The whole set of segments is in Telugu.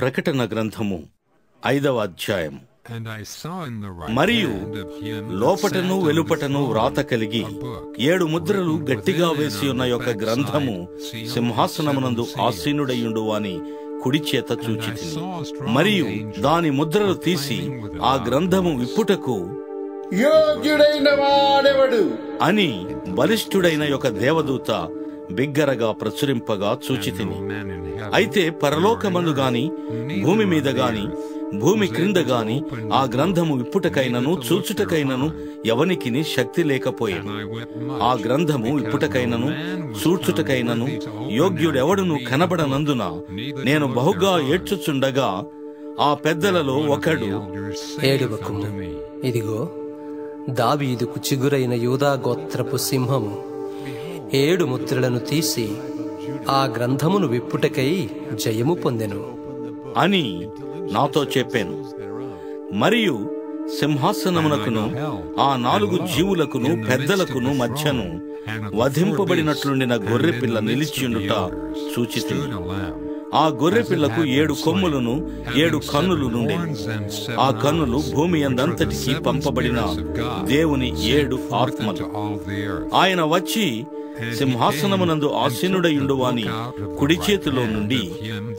ప్రకటన గ్రంథము ఐదవ అధ్యాయం. మరియు లోపటను వెలుపటను వ్రాత కలిగి ఏడు ముద్రలు గట్టిగా వేసి ఉన్న యొక్క గ్రంథము సింహాసనమునందు ఆసీనుడయుండు అని కుడిచేత చూచి మరియు దాని ముద్రలు తీసి ఆ గ్రంథము విప్పుటకు అని బలిష్ఠుడైన యొక్క దేవదూత బిగ్గరగా ప్రచురింపగా చూచితిని అయితే పరలోకమందు గాని భూమి మీద గాని భూమి క్రింద గాని ఆ గ్రంథము విప్పుటకైనను చూచుటకైనను ఎవనికిని శక్తి లేకపోయేను. ఆ గ్రంథము విప్పుటకైనను చూచుటకైనను యోగ్యుడెవడును కనబడనందున నేను బహుగా. ఏడ్చుచుండగా ఆ పెద్దలలో ఒకడు ఏడవకము ఇదిగో దావీదుకు చిగురైన యూదా గోత్రపు సింహము. ఏడు ముద్రలను తీసి ఆ గ్రంథమును విప్పుటకై జయము పొందెను. అని నాతో చెప్పాను. మరియు సింహాసనమునకును ఆ నాలుగు జీవులకును పెద్దలకును మధ్యను వధింపబడినట్లుండిన గొర్రెపిల్ల నిలిచియుండుట నిలిచిండుట stood ఆ గొర్రె ఆ గొర్రెపిల్లకు ఏడు కొమ్ములను ఏడు కన్నులు నుండి. ఆ కన్నులు భూమి అందంతటికి పంపబడిన దేవుని ఏడు ఆత్మలు. ఆయన వచ్చి సింహాసనమునందు ఆసీనుడయుండు వాని కుడి చేతిలో నుండి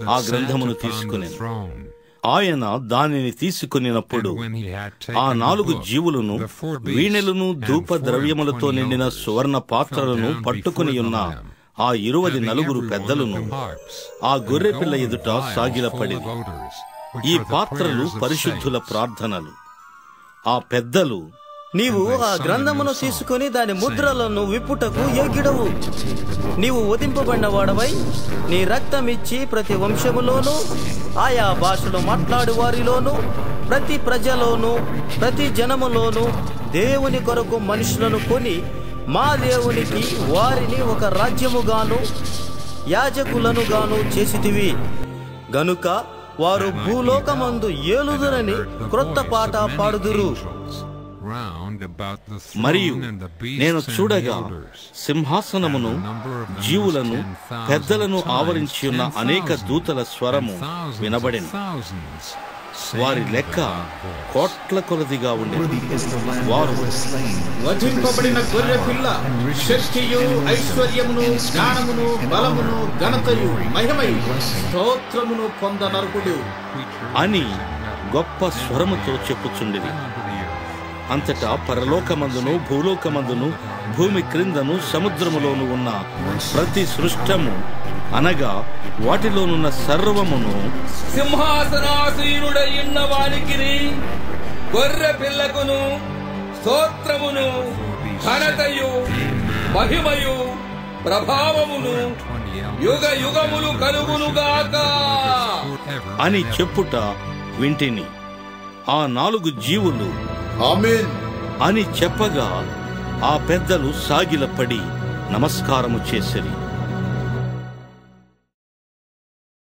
ఆ గ్రంథమును తీసుకుని ఆయన దానిని తీసుకునినప్పుడు ఆ నాలుగు జీవులను వీణెలను ధూప ద్రవ్యములతో నిండిన సువర్ణ పాత్రలను పట్టుకుని ఉన్న ఆ ఇరువది నలుగురు పెద్దలను ఆ గొర్రెపిల్ల ఎదుట సాగిలపడి ఈ పాత్రలు పరిశుద్ధుల ప్రార్థనలు. ఆ పెద్దలు నీవు ఆ గ్రంథమును తీసుకొని దాని ముద్రలను విప్పుటకు యోగ్యుడవు. నీవు వధింపబడిన వాడవై నీ రక్తం ఇచ్చి ప్రతి వంశములోను ఆయా భాషలు మాట్లాడు వారిలోను ప్రతి ప్రజలోను ప్రతి జనములోను దేవుని కొరకు మనుషులను కొని మా దేవునికి వారిని ఒక రాజ్యముగాను యాజకులను గాను చేసితివి. గనుక వారు భూలోకమందు ఏలుదురని క్రొత్త పాట పాడుదురు. మరియు నేను చూడగా సింహాసనమును జీవులను పెద్దలను ఆవరించి ఉన్న అనేక దూతల స్వరము వినబడింది వారి లెక్క కోట్ల కొలదిగా ఉండేది వారు వధింపబడిన గొర్రె పిల్ల శక్తియు ఐశ్వర్యమును జ్ఞానమును బలమును ఘనతయు మహిమయు స్తోత్రమును పొంద నరుకుడు అని గొప్ప స్వరముతో చెప్పుచుండేది. అంతటా పరలోకమందును భూలోకమందును భూమి క్రిందను సముద్రములోను ఉన్న ప్రతి సృష్టము అనగా వాటిలోనున్న సర్వమును సింహాసనాసీనుడైన వానికి గొర్రె పిల్లకును స్తోత్రమును ఘనతయు మహిమయు ప్రభావమును యుగ యుగములు కలుగునుగాక అని చెప్పుట వింటిని. ఆ నాలుగు జీవులు అని చెప్పగా ఆ పెద్దలు సాగిలపడి నమస్కారము చేసిరి.